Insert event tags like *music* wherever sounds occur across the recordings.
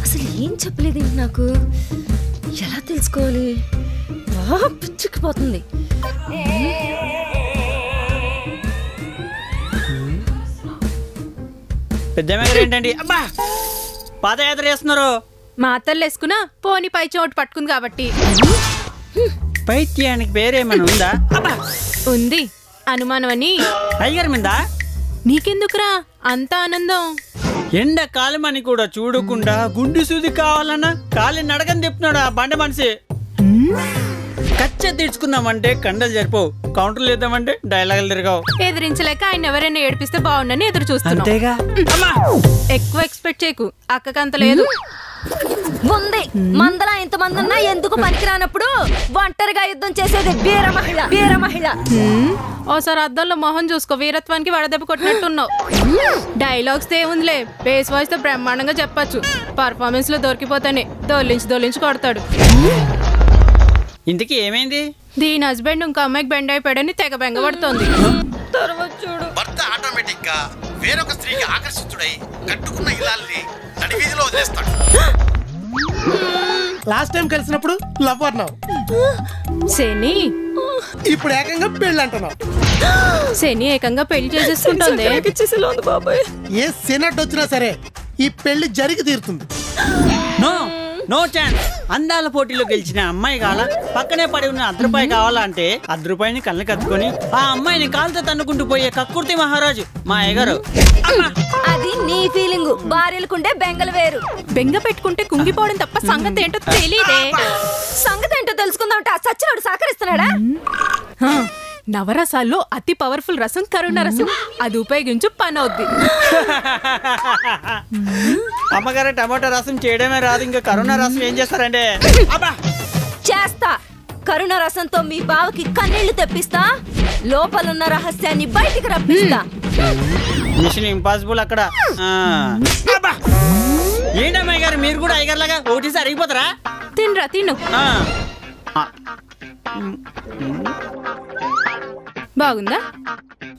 అసలు ఏం చెప్పలేదు నాకు? ఎలా తెలుసుకోవాలి? పిచ్చుకుపోతుంది. ఏంటండి? అబ్బా! పాదయాత్ర చేస్తున్నారు. మా అత్తలు వేసుకున్నా పోని పై చోటు పట్టుకుంది కాబట్టి. పైత్యానికి పేరేమైనా ఉందా? అబ్బా! ఉంది. అనుమానం అని టైగర్ మీద? నీకెందుకురా? అంత ఆనందం. ఎండ కాలమని కూడా చూడకుండా గుండు సూది కావాలన్నా కాలి నడకని చెప్తున్నాడు ఆ బండ మనిషి? కచ్చ తీర్చుకుందామంటే కండలు జరిపోవు. కౌంటర్లు వేద్దామంటే డైలాగులు తిరగవు. ఎదిరించలేక ఆయన ఎవరైనా ఏడిపిస్తే బాగుండని ఎదురు చూస్తున్నాం. అంతేగా? ఎక్కువ ఎక్స్పెక్ట్ చేయకు. అక్కకంత లేదు. ఉంది. మందలా ఇంతమంది ఉన్నా ఎందుకు పనికిరానప్పుడు? ఒంటరిగా యుద్ధం చేసేది వీర మహిళ వీర మహిళ. ఓసారి అద్దంలో మొహం చూసుకో వీరత్వానికి వడదెబ్బ కొట్టినట్టున్నావు. డైలాగ్స్ ఏముందిలే బేస్ వాయిస్తో బ్రహ్మాండంగా చెప్పొచ్చు. పర్ఫార్మెన్స్లో దొరికిపోతానే దొల్లించి దొల్లించి కొడతాడు. ఇంతకీ ఏమైంది? దీని హస్బెండ్ ఇంకో అమ్మాయికి బెండ్ అయిపోయాడని తెగ బెంగపడుతోంది తర్వాత చూడు. భర్త ఆటోమేటిక్గా వేరొక స్త్రీకి ఆకర్షితుడై కట్టుకున్న ఇల్లాల్ని నడి వీధిలో వదిలేస్తాడు. లాస్ట్ టైం కలిసినప్పుడు లవ్ అన్నావు. శని. ఇప్పుడు ఏకంగా పెళ్ళి అంటున్నావు. శని ఏకంగా పెళ్ళి చేసేసుకుంటుంది. బాబాయ్. ఏ సినట్ వచ్చినా సరే ఈ పెళ్ళి జరిగి తీరుతుంది. నో నో ఛాన్స్ అందాల పోటీలో గెలిచిన అమ్మాయి కావాలా పక్కనే పడి ఉన్న అర్ధ రూపాయి కావాలా అంటే కళ్ళు కత్తుకొని ఆ అమ్మాయిని కాలుతో తన్నుకుంటూ పోయే కక్కుర్తి మహారాజు మా అయ్యగారు. అది నీ ఫీలింగ్. భార్యలకుండే బెంగలు వేరు. బెంగ పెట్టుకుంటే కుంగిపోవడం తప్ప సంగతి ఏంటో తెలియదే. సంగతి ఏంటో తెలుసుకుందాం ఆ సచ్చినోడు సహకరిస్తున్నాడా? నవరసాల్లో అతి పవర్ఫుల్ రసం కరుణ రసం. అది ఉపయోగించు పని అవుద్ది *laughs* అమ్మగారు టమాటా రసం చేయడమే రాదు. ఇంకా కరోనా రసం ఏం చేస్తారంటే? అబ్బా! చేస్తా. కరుణ రసంతో మీ బావకి కన్నీళ్ళు తెప్పిస్తా. లోపలున్న రహస్యాన్ని బయటికి రప్పిస్తా. మిషన్ ఇంపాసిబుల్ అక్కడ. ఆ. అబ్బా! ఏంటమ్మాయి గారు మీరు కూడా అయ్యగారు లాగా ఒకటిసారి అరిగిపోతారా? తినరా తిను. బాగుందా?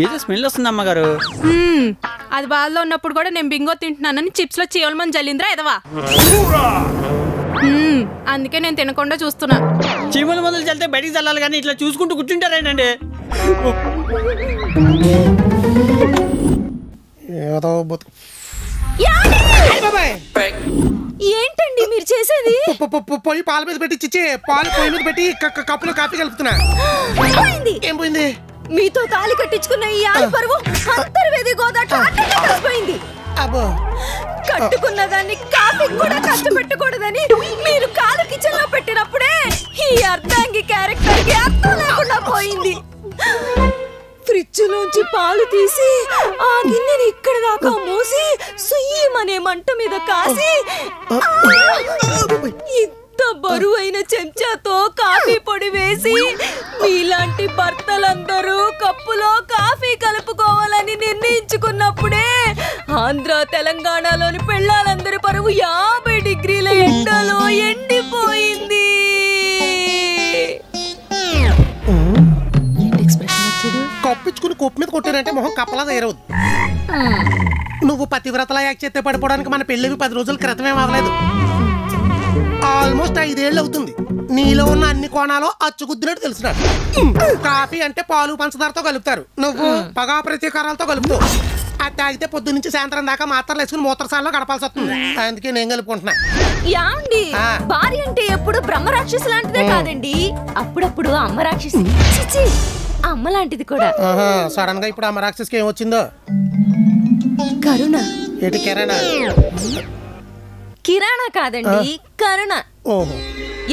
ఏదో స్మెల్ వస్తుంది అమ్మగారు. హ్మ్, అది బాధలో ఉన్నప్పుడు కూడా నేను బింగో తింటున్నానని చిప్స్లో చీవలమని జల్లిందిరా ఎదవా? హ్మ్, అందుకే నేను తినకుండా చూస్తున్నా. చీమల మొదలు చల్లితే బయటికి చల్లాలి కానీ ఇట్లా చూసుకుంటూ కూర్చుంటారేంటండి? బతుకు ఏంటండి మీరు చేసేది? పొయ్యి పాల మీద పెట్టి చిచ్చి పాలు పొయ్యి మీద పెట్టి కప్పులో కాఫీ కలుపుతున్నా. ఏం పోయింది? మీతో తాళి కట్టించుకున్న ఈ ఆలి పరువు అంతర్వేది కలిసిపోయింది. అబ్బో. కట్టుకున్న దాన్ని కాఫీ కూడా కష్టపెట్టకూడదని మీరు కాలు కిచెన్లో పెట్టినప్పుడే ఈ అర్ధాంగి క్యారెక్టర్కి అర్థం లేకుండా పోయింది. ఫ్రిడ్జ్ నుంచి పాలు తీసి ఆ గిన్నెని ఇక్కడ దాకా మూసి సుయ్యమనే మంట మీద కాసి ఇంత బరువైన చెంచాతో కాఫీ పొడి వేసి మీలాంటి భర్తలందరూ కప్పులో కాఫీ కలుపుకోవాలని నిర్ణయించుకున్నప్పుడే ఆంధ్ర తెలంగాణలోని పెళ్ళాలందరి పరువు యాభై కొట్టారంటే మొహం కప్పలా తయారవుద్ది. నువ్వు పతివ్రతలా యాక్ట్ చేస్తే పడిపోవడానికి మన పెళ్ళివి పది రోజుల క్రితమే అవ్వలేదు. ఆల్మోస్ట్ ఐదేళ్ళు అవుతుంది. నీలో ఉన్న అన్ని కోణాలు అచ్చుగుద్దినట్టు తెలుసు కాఫీ అంటే పాలు పంచదారతో కలుపుతారు. నువ్వు పగా ప్రతీకారాలతో కలుపుతావు. అది తాగితే పొద్దు నుంచి సాయంత్రం దాకా మాత్రలు వేసుకుని మూత్రశాలలో గడపాల్సి వస్తుంది. అందుకే నేను కలుపుకుంటున్నా. యాండి. భార్య అంటే ఎప్పుడు బ్రహ్మ రాక్షసి లాంటిదే కాదండి. అప్పుడప్పుడు అమ్మ రాక్షసి. చిచి అమ్మ లాంటిది కూడా సడన్గా ఇప్పుడు అమ్మ రాక్షసికి ఏం వచ్చిందో? కరుణ. ఏటి కిరాణా? కిరాణా కాదండి కరుణ. ఓహో.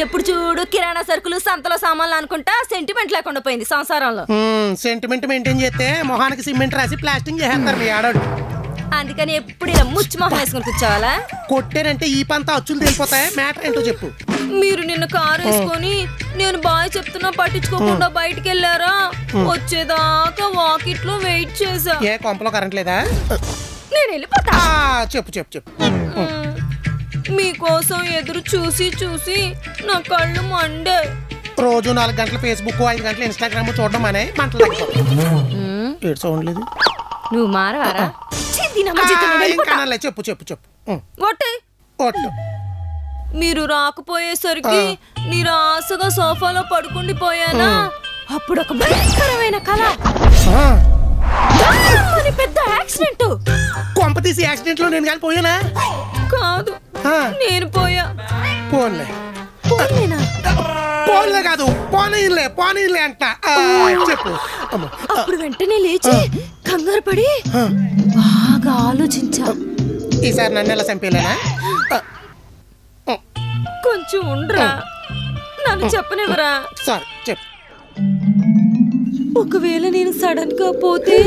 ఎప్పుడు చూడు కిరాణా సరుకులు సంతలో సామాన్లు అనుకుంటా సెంటిమెంట్ లేకుండా పోయింది సంసారంలో. సెంటిమెంట్ మెయింటైన్ చేస్తే మొహానికి సిమెంట్ రాసి ప్లాస్టింగ్ చేసేస్తారు మీ ఆడోడు. అందుకని ఎప్పుడు ఇలా ముచ్చి మొహం వేసుకుని కూర్చోవాలా? కొట్టారంటే ఈ పంత అచ్చులు తెలిపోతాయి? మ్యాటర్ ఏంటో చెప్పు. మీరు నిన్న కారు వేసుకొని నేను బాయ్ చెప్తున్నా పట్టించుకోకుండా బయటికి వెళ్ళారా వచ్చేదాకా వాకిట్లో వెయిట్ చేసా ఏ కొంపలో కరెంట్ లేదా? నేను వెళ్ళిపోతా. చెప్పు చెప్పు చెప్పు. మీకోసం ఎదురు చూసి చూసి నా కళ్ళు మండే. రోజు నాలుగు గంటల ఫేస్బుక్ ఐదు గంటల ఇన్స్టాగ్రామ్ చూడడం అనే మంటలు ఏడు సౌండ్ లేదు నువ్వు మారవారా? చెప్పు చెప్పు చెప్పు. ఒట్టే. ఒట్టు. మీరు రాకపోయేసరికి నిరాశగా సోఫాలో పడుకుండిపోయానా అప్పుడు ఒక భయంకరమైన కళ పెద్ద యాక్సిడెంట్. కొంప తీసి యాక్సిడెంట్లో నేను కానీ పోయానా? కాదు. నేను పోయా. పోన్లే. పోన్లే కాదు. పోనీలే పోనీలే అంట. చెప్పు. అప్పుడు వెంటనే లేచి కంగారు పడి బాగా ఆలోచించా. ఈసారి నన్ను ఎలా చంపేలేనా కొంచెం ఉండరా. నన్ను చెప్పనివ్వరా? సారీ చెప్పు. ఒకవేళ నేను సడన్గా పోతే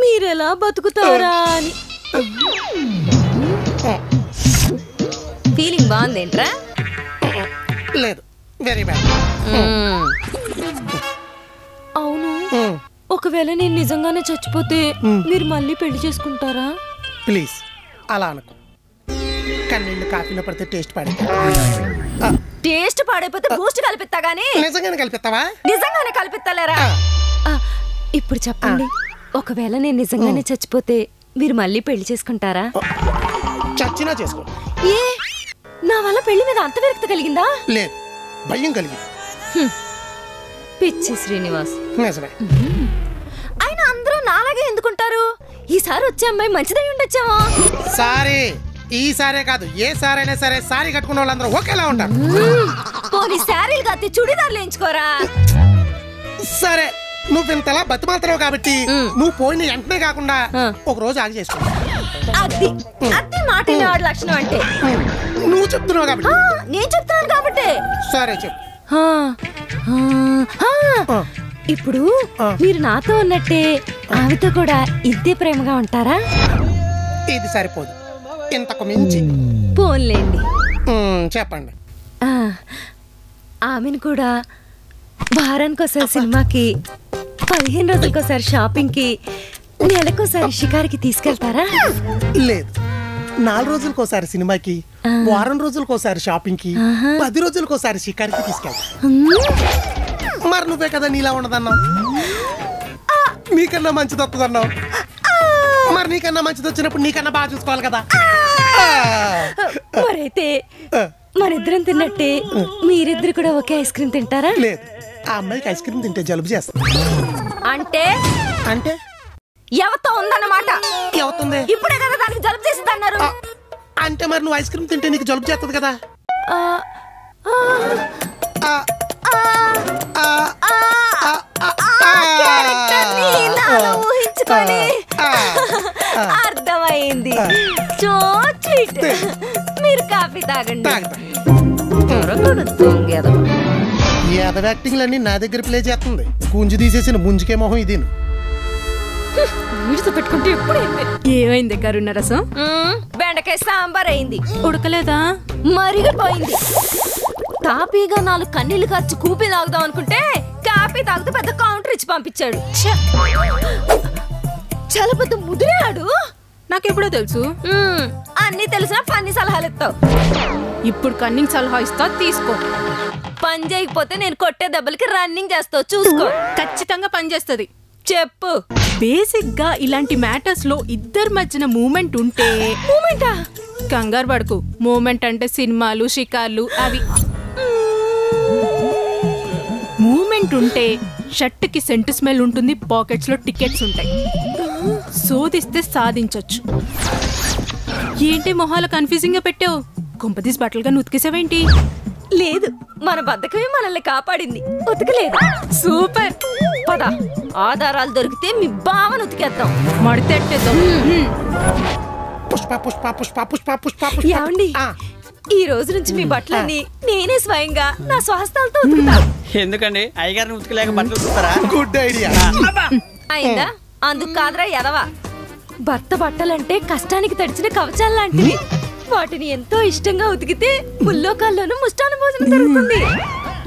మీరెలా బతుకుతారా అని. ఫీలింగ్ బాగుందేంట్రా? లేదు వెరీ బ్యాడ్ అవును. ఒకవేళ నేను నిజంగానే చచ్చిపోతే మీరు మళ్ళీ పెళ్ళి చేసుకుంటారా? ప్లీజ్ అలా అనుకో. కన్నీళ్ళు కాఫీలో పడితే టేస్ట్ పడే టేస్ట్ పాడైపోతే బూస్ట్ కలిపిస్తా గానీ? నిజంగానే కలిపిస్తావా నిజంగానే కలిపిస్తలేరా ఇప్పుడు చెప్పండి. ఒకవేళ నేను నిజంగానే చచ్చిపోతే మీరు మళ్ళీ పెళ్ళి చేసుకుంటారా? చచ్చినా చేసుకో ఏ? నా వల్ల పెళ్ళి మీద అంత విరక్తి కలిగిందా? లేదు భయం కలిగి పిచ్చి శ్రీనివాస్. నిజమే. ఆయన అందరూ నాలాగే ఎందుకుంటారు? ఈసారి వచ్చే అమ్మాయి మంచిదై ఉండొచ్చేమో. సారీ. ఈసారే కాదు ఏ సారైనా సరే సారీ కట్టుకున్న వాళ్ళందరూ ఒకేలా ఉంటారు. పోనీ శారీలు కత్తి చుడిదార్లు ఎంచుకోరా సరే నువ్వు ఇంతలా బతిమాలుతున్నావు కాబట్టి నువ్వు పోయిన వెంటనే కాకుండా ఒక రోజు ఆగి చేసుకో. మాట వాడి లక్షణం అంటే. నువ్వు చెప్తున్నావు కాబట్టి. నేను చెప్తాను కాబట్టి. సరే చెప్పు. ఇప్పుడు. మీరు నాతో ఉన్నట్టే ఆమెతో కూడా ఇద్దే ప్రేమగా ఉంటారా? ఇది సరిపోదు. ఇంతకు మించి. పోన్లేండి. చెప్పండి. ఆమెను కూడా వారానికోసారి సినిమాకి పదిహేను రోజులకోసారి షాపింగ్కి నెలకోసారి షికారికి తీసుకెళ్తారా? లేదు. నాలుగు రోజులకోసారి సినిమాకి వారం రోజులకోసారి షాపింగ్కి పది రోజులకోసారి షికారికి తీసుకెళ్తా. మరి నువ్వే కదా నీలా ఉండదన్నావు? నీకన్నా మంచిది వస్తుందన్నావు? మరి నీకన్నా మంచిది వచ్చినప్పుడు నీకన్నా బాగా చూసుకోవాలి కదా? *laughs* మరైతే మరిద్దరం తిన్నట్టే మీరిద్దరు కూడా ఒకే ఐస్ క్రీమ్ తింటారా? లేదు. ఆ అమ్మాయికి ఐస్ క్రీమ్ తింటే జలుబు చేస్తా అంటే? అంటే? ఎవతో ఉందన్నమాట. అవుతుంది ఇప్పుడే కదా దానికి జలుబు చేసింది అన్నారు అంటే మరి నువ్వు ఐస్ క్రీమ్ తింటే నీకు జలుబు చేస్తుంది కదా? ఆ, ఆ, ఆ, ఊహించుకొని అర్థమైంది. సో స్వీట్ మీరు కాఫీ తాగండి. యాక్టింగ్లన్నీ నా దగ్గర ప్లే చేస్తుంది. గుంజు తీసేసిన ముంజుకే మొహం ఇది వీడితో పెట్టుకుంటే ఎప్పుడు ఏమైంది కరుణ రసం? బెండకాయ సాంబార్ అయింది. ఉడకలేదా? మరిగిపోయింది. తాపీగా నాలుగు కన్నీళ్ళు ఖర్చు కూపి తాగుదాం అనుకుంటే కాఫీ తాగుతూ పెద్ద కౌంటర్ ఇచ్చి పంపించాడు! చాలా పెద్ద ముదిరాడు. నాకెప్పుడో తెలుసు. అన్నీ తెలిసినా పన్ని సలహాలు ఇస్తావు. ఇప్పుడు కన్నింగ్ సలహా ఇస్తా తీసుకో. పని చేయకపోతే నేను కొట్టే దెబ్బలకి రన్నింగ్ చేస్తావు చూసుకో. ఖచ్చితంగా పనిచేస్తుంది చెప్పు. బేసిక్గా ఇలాంటి మ్యాటర్స్లో ఇద్దరి మధ్యన మూమెంట్ ఉంటే మూమెంటా? కంగారు పడకు. మూమెంట్ అంటే సినిమాలు షికార్లు అవి. మూమెంట్ ఉంటే షర్ట్కి సెంట్ స్మెల్ ఉంటుంది పాకెట్స్లో టికెట్స్ ఉంటాయి. శోధిస్తే సాధించొచ్చు. ఏంటి మొహాలు కన్ఫ్యూజింగ్గా పెట్టావు కొంపదీస్ బట్టలుగా నుతికేసావేంటి? లేదు మన బద్ధకమే మనల్ని కాపాడింది. ఉతకలేదు? సూపర్! పద ఆధారాలు దొరికితే మీ బావను ఉతికేద్దాం. మడితెట్టేద్దాం. హ్మ్. పుష్ప పుష్ప పుష్ప పుష్ప పుష్ప పుష్ప ఏమండి? ఈ రోజు నుంచి మీ బట్టలన్నీ నేనే స్వయంగా నా స్వహస్తాలతో ఉతుకుతా ఎందుకండి? అయ్యగారిని ఉతకలేక బట్టలు ఉతుకుతారా? Good idea. అయిందా? అందుకు కాదురా ఎదవా? భర్త బట్టలంటే కష్టానికి తడిచిన కవచాలు లాంటివి. వాటిని ఎంతో ఇష్టంగా ఉతికితే ముల్లోకాల్లోనూ ముష్టాన భోజనం జరుగుతుంది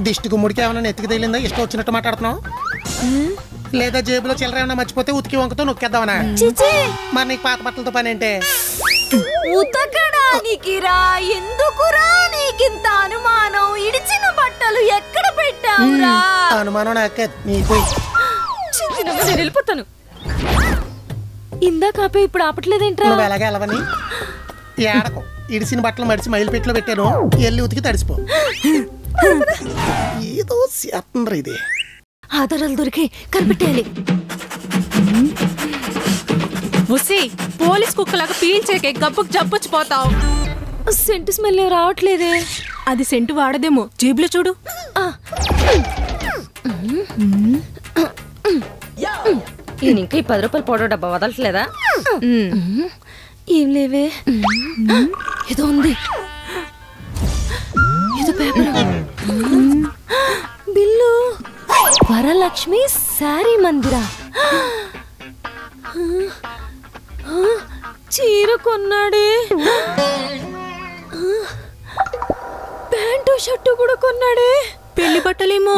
దిష్టి గుమ్ముడికి ఏమైనా ఎత్తికి తేలిందా ఇష్టం వచ్చినట్టు మాట్లాడుతున్నావు? లేదా జేబులో చిల్లర ఏమైనా మర్చిపోతే ఉతికి వంకతో నొక్కేద్దామనా? చిచి మరి నీకు పాత బట్టలతో పని ఏంటే? ఉతకడానికిరా ఎందుకురా నీకింత అనుమానం? ఇడిచి చేస్తున్నావురా అనుమానం నాకే. నీకు నేను వెళ్ళిపోతాను. ఇందాక ఆపే ఇప్పుడు ఆపట్లేదేంట్రా? నువ్వు ఎలాగ వెళ్ళవని ఏడకు. ఇడిసిన బట్టలు మడిచి మైలు పెట్టిలో పెట్టాను. ఎల్లి ఉతికి తడిసిపో. ఏదో చేస్తుంది ఇది. ఆధారాలు దొరికి కనిపెట్టేయాలి. ఉసి పోలీస్ కుక్కలాగా పీల్చేకే గబ్బుకు జబ్బొచ్చిపోతావు. Scent smell రావట్లేదే? అది సెంటు వాడదేమో జేబులో చూడు. ఆ. ఈయన ఇంకా ఈ పది రూపాయలు పౌడర్ డబ్బా వదలట్లేదా? ఏం లేవే. ఏదో ఉంది. ఏదో పేపర్. బిల్లు. వరలక్ష్మి శారీ మందిరా. చీర కొన్నాడే ప్యాంటు షర్టు కూడా కొన్నాడే పెళ్ళి బట్టలేమో!